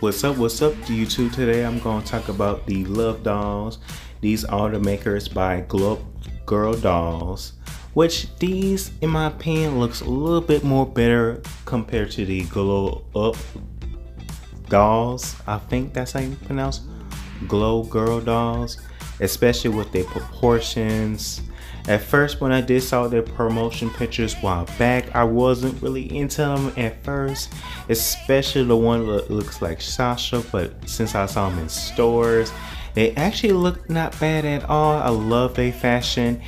What's up? What's up, YouTube? Today I'm going to talk about the Love Dolls. These are the makers by Glow Girl Dolls, which these, in my opinion, looks a little bit more better compared to the Glow Up Dolls. I think that's how you pronounce Glow Girl Dolls, especially with their proportions at first, when I did saw their promotion pictures while back, I wasn't really into them at first, especially the one that looks like Sasha. But since I saw them in stores, they actually look not bad at all. I love their fashion.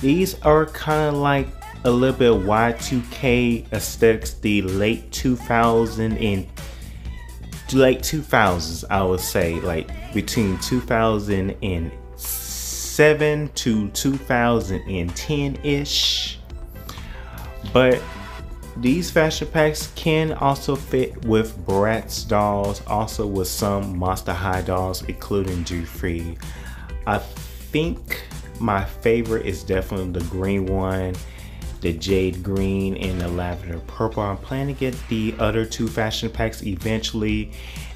These are kind of like a little bit Y2K aesthetics, the late 2000 and late 2000s, I would say, like between 2000 and 2007 to 2010 ish. But these fashion packs can also fit with Bratz dolls, also with some Monster High dolls, including G3. I think my favorite is definitely the green one, the jade green and the lavender purple. I'm planning to get the other two fashion packs eventually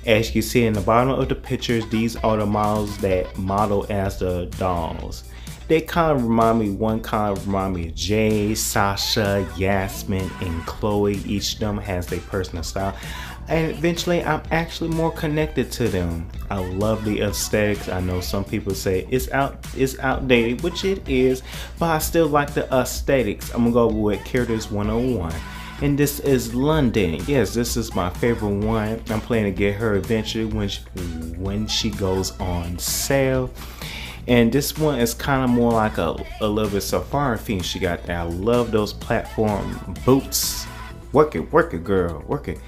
as you see in the bottom of the pictures, these are the models that model as the dolls. They kind of remind me, one kind of remind me of Jay, Sasha, Yasmin, and Cloe. Each of them has their personal style. And eventually, I'm actually more connected to them. I love the aesthetics. I know some people say it's out, it's outdated, which it is, but I still like the aesthetics. I'm gonna go with Characters 101 and this is Londynn. Yes, this is my favorite one. I'm planning to get her eventually when she, when she goes on sale. And this one is kind of more like a, a little bit safari theme she got there. I love those platform boots. Work it, work it, girl, work it.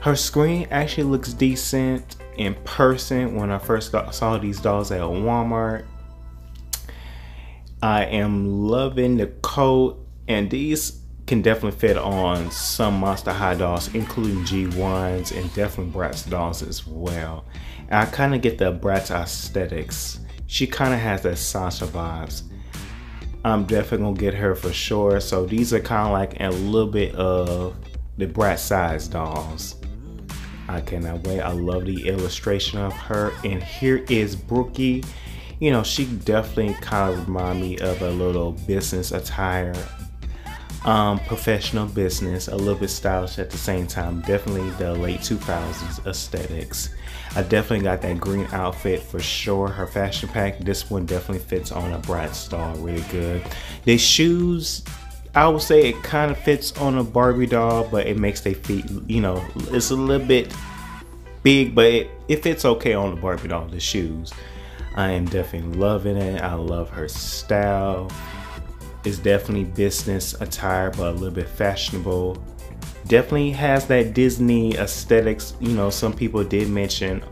Her screen actually looks decent in person when I first got, saw these dolls at Walmart. I am loving the coat and these can definitely fit on some Monster High dolls, including G1s and definitely Bratz dolls as well. And I kind of get the Bratz aesthetics. She kind of has that Sasha vibes. I'm definitely gonna get her for sure. So these are kind of like a little bit of the brat size dolls. I cannot wait. I love the illustration of her. And here is Brookie. You know, she definitely kind of remind me of a little business attire um, professional business, a little bit stylish at the same time. Definitely the late 2000s aesthetics. I definitely got that green outfit for sure. Her fashion pack, this one definitely fits on a Bratz doll really good. The shoes, I would say it kind of fits on a Barbie doll, but it makes their feet, you know, it's a little bit big, but it, it fits okay on the Barbie doll, the shoes. I am definitely loving it. I love her style is definitely business attire, but a little bit fashionable. Definitely has that Disney aesthetics, you know, some people did mention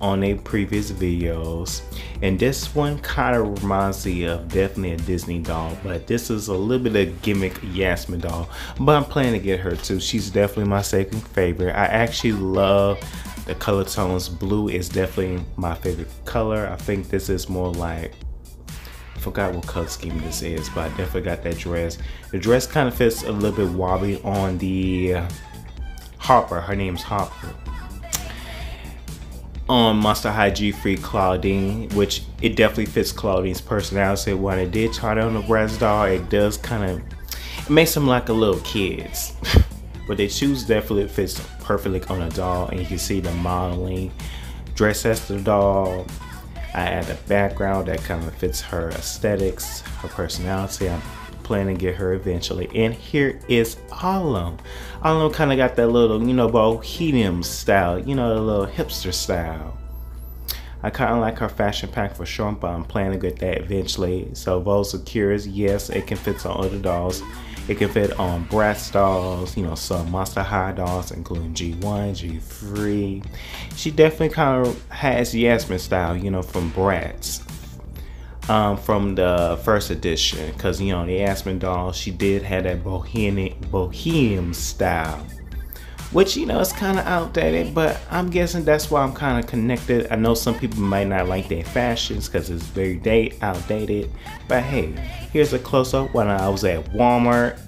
on a previous videos. And this one kind of reminds me of definitely a Disney doll, but this is a little bit of gimmick Yasmin doll. But I'm planning to get her too. She's definitely my second favorite. I actually love the color tones. Blue is definitely my favorite color. I think this is more like forgot what color scheme this is, but I definitely got that dress. The dress kind of fits a little bit wobbly on the Harper. Her name's Harper. Um, on Monster High G3 Clawdeen, which it definitely fits Clawdeen's personality. When I did try it on the Bratz doll, it does kind of, it makes them like a little kids. but the shoes definitely fits perfectly on a doll and you can see the modeling dress as the doll I add a background that kind of fits her aesthetics, her personality. I'm planning to get her eventually. And here is Autumn. Autumn kind of got that little, you know, bohemian style, you know, a little hipster style. I kind of like her fashion pack for sure, but I'm planning to get that eventually. So those are yes, it can fit on other dolls. It can fit on Bratz dolls, you know, some Monster High dolls, including G1, G3. She definitely kind of has Yasmin style, you know, from Bratz. Um, from the first edition, because you know the Yasmin doll, she did have that bohemian bohemian style which you know is kind of outdated but i'm guessing that's why i'm kind of connected. I know some people might not like their fashions because it's very date outdated but hey here's a close-up when i was at walmart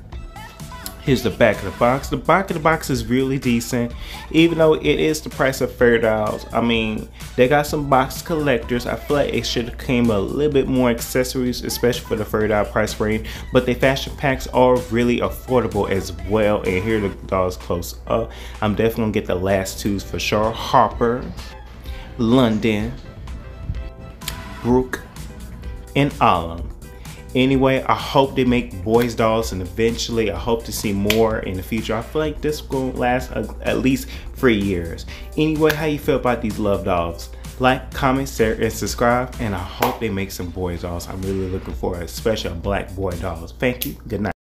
Here's the back of the box. The back of the box is really decent, even though it is the price of Fairy Dolls. I mean, they got some box collectors. I feel like it should have came a little bit more accessories, especially for the Fairy Doll price range. But the fashion packs are really affordable as well. And here the dolls close up. I'm definitely gonna get the last twos for sure. Harper, Londynn, Brooke, and Autumn. Anyway, I hope they make boys dolls and eventually I hope to see more in the future. I feel like this will last a, at least three years. Anyway, how you feel about these love dolls? Like, comment, share, and subscribe. And I hope they make some boys dolls. I'm really looking for especially black boy dolls. Thank you. Good night.